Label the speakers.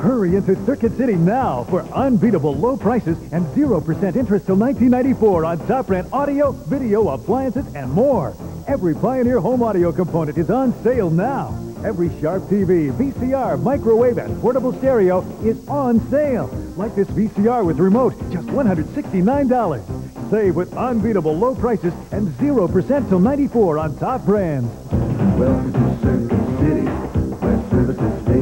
Speaker 1: Hurry into Circuit City now for unbeatable low prices and 0% interest till 1994 on top brand audio, video, appliances, and more. Every Pioneer home audio component is on sale now. Every Sharp TV, VCR, microwave, and portable stereo is on sale. Like this VCR with remote, just $169. Save with unbeatable low prices and 0% till 94 on top brands.
Speaker 2: Welcome to Circuit City, where service is.